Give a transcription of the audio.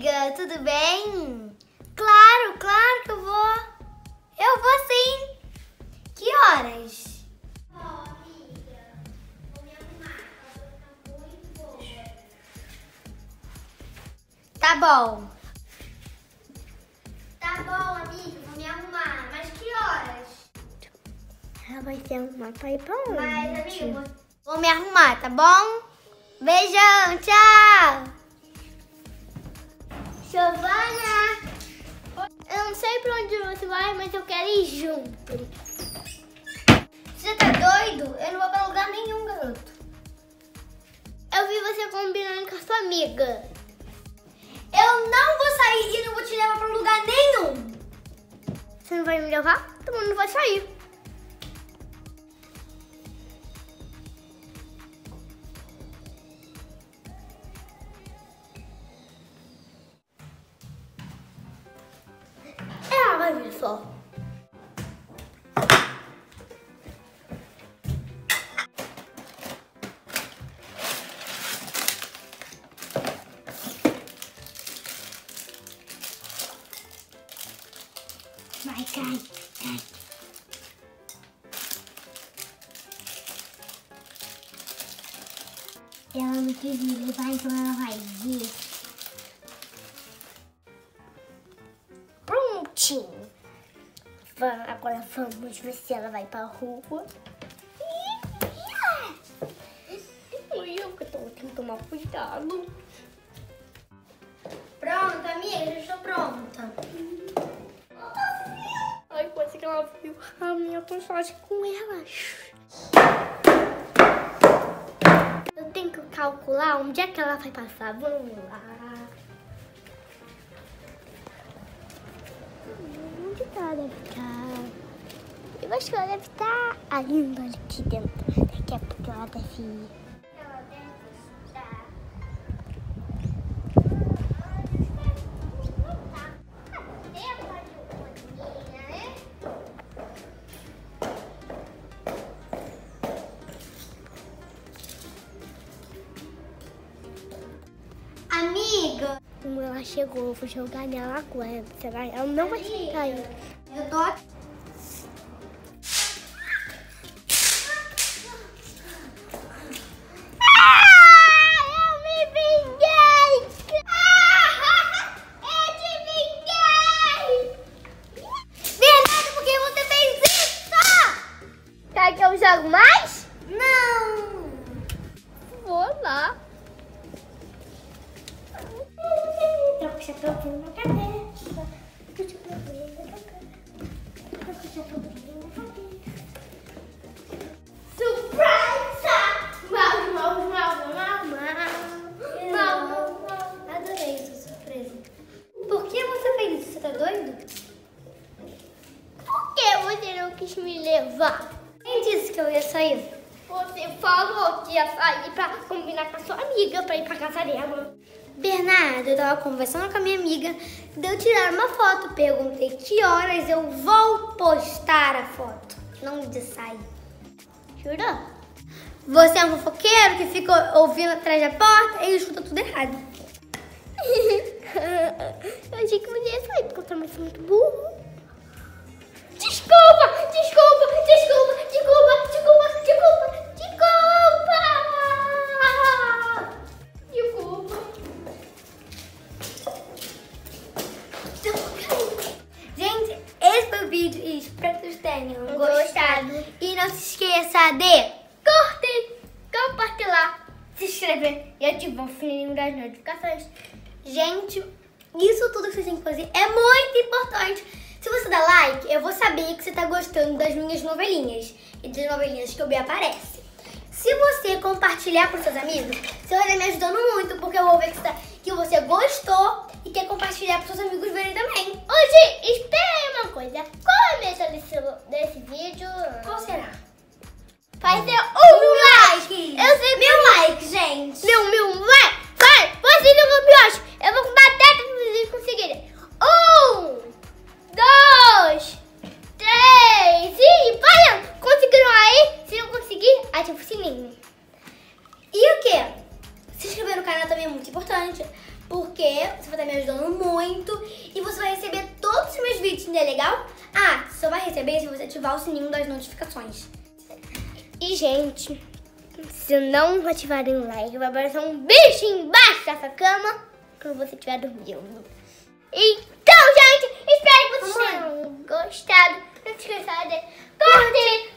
amiga, tudo bem? Claro, claro que eu vou. Eu vou sim. Que horas? Tá bom. Tá bom, amiga, vou me arrumar. Mas que horas? Ela vai se arrumar pra ir pra onde? Mas, amiga, vou, vou me arrumar, tá bom? Beijão, tchau! Giovana! Eu não sei pra onde você vai, mas eu quero ir junto. Você tá doido? Eu não vou pra lugar nenhum, garoto. Eu vi você combinando com a sua amiga. Eu não vou sair e não vou te levar pra lugar nenhum. Você não vai me levar? Todo mundo vai sair. Cai, cai. Ela não quis me levar, então ela vai vir. Prontinho. Agora vamos ver se ela vai pra rua. Eu tenho que tomar cuidado. Pronta, amiga, já estou pronta. Viu a minha postagem com ela. Eu tenho que calcular onde é que ela vai passar. Vamos lá. Onde ela deve estar? Eu acho que ela deve estar ali indo aqui dentro. Daqui a pouco ela deve ir. Como ela chegou, eu vou jogar nela agora. Será? Ela não vai aí. eu tô aqui. Levar? Quem disse que eu ia sair? Você falou que ia sair pra combinar com a sua amiga pra ir pra casa dela. Bernardo, eu tava conversando com a minha amiga, deu tirar uma foto. Perguntei que horas eu vou postar a foto. Não de sair. Jurou? Você é um fofoqueiro que fica ouvindo atrás da porta e escuta tudo errado. eu achei que você ia sair, porque eu também sou muito burro. De Curte, compartilhar. se inscrever e ativar o sininho das notificações. Gente, isso tudo que vocês têm que fazer é muito importante. Se você dá like, eu vou saber que você tá gostando das minhas novelinhas e das novelinhas que o B aparece. Se você compartilhar com seus amigos, você vai estar me ajudando muito, porque eu vou ver que você, tá- que você gostou e quer compartilhar para seus amigos verem também. Hoje, espera aí uma coisa. Qual é a meta desse, desse vídeo? Qual será? Vai ser um like. Eu sei Mil likes, gente. Mil, mil, vai, vai, vocês são campeões. Eu vou bater pra vocês conseguirem. Um, dois, três e vai! Conseguiram aí? Se não conseguir, ativa o sininho. E o quê? Se inscrever no canal também é muito importante. porque você vai estar me ajudando muito e você vai receber todos os meus vídeos, não é legal? Ah, só vai receber se você ativar o sininho das notificações. E, gente, se não ativarem o like, vai aparecer um bicho embaixo dessa cama quando você estiver dormindo. Então, gente, espero que vocês tenham gostado. Não se esqueça de curtir,